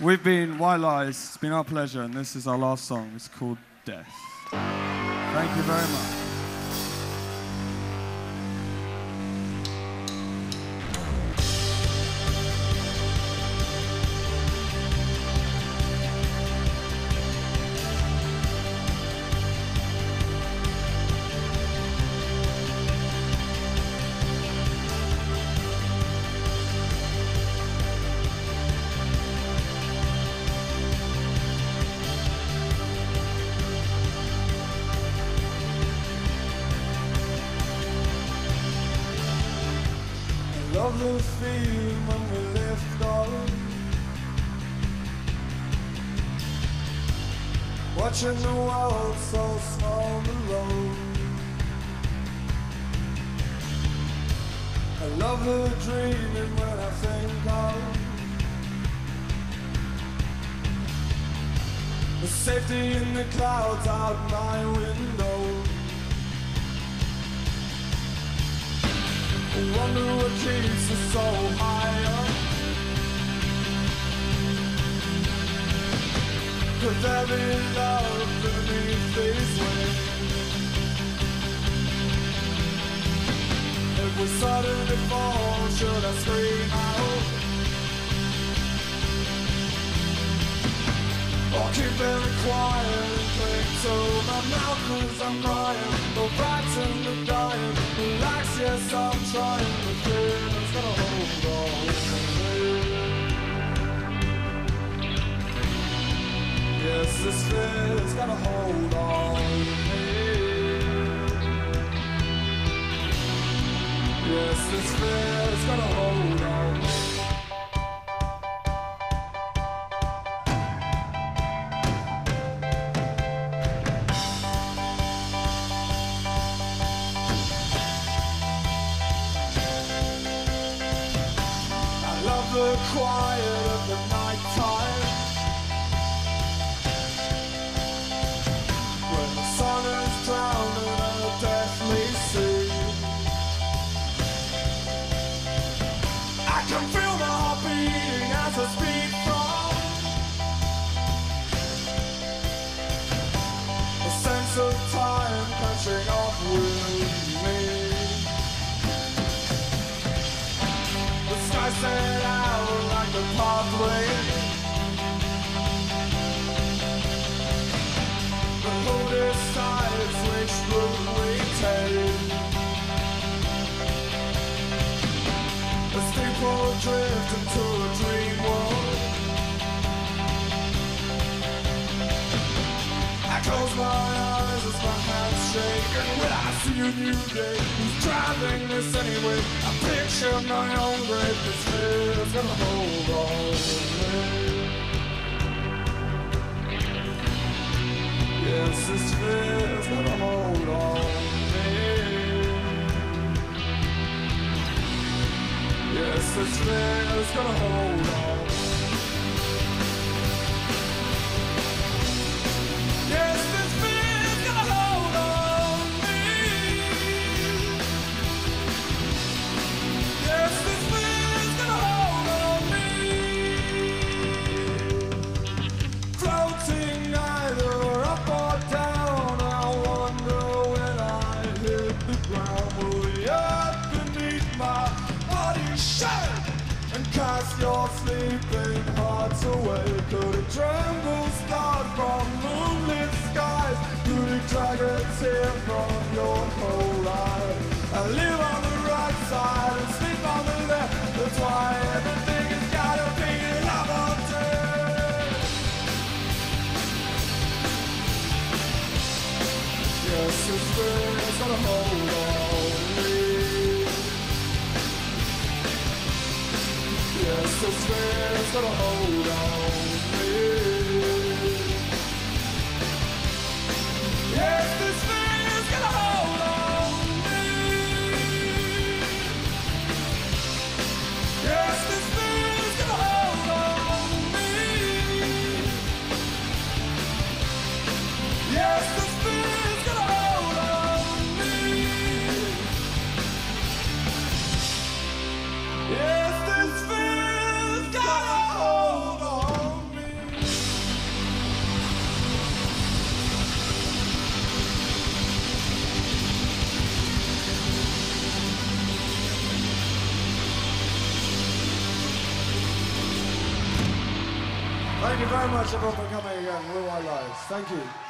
We've been White Lies. It's been our pleasure, and this is our last song. It's called Death. Thank you very much. Love the feeling when we lift off. Watching the world so small and low. I love the dreaming when I think of the safety in the clouds out my window. Wonder what keeps us so love beneath these wings? If we suddenly fall, should I scream out? Or keep very quiet and cling to my mouth as I'm crying Or frightened of dying Yes, I'm trying gonna hold on me. Yes, this fear's gonna hold on Yes, this fear's gonna hold on I the quiet of the night set out like a pathway. But who decides which route we take? As people drift into a dream world. I close my eyes as my shake when I see a new day Who's driving this anyway I picture my own grave This fear's gonna hold on me. Yes, this fear's gonna hold on me. Yes, this fear's gonna hold on away? Could it tremble Fear's gonna hold on Thank you very much, everyone, for coming again. Blue White Lies. Thank you.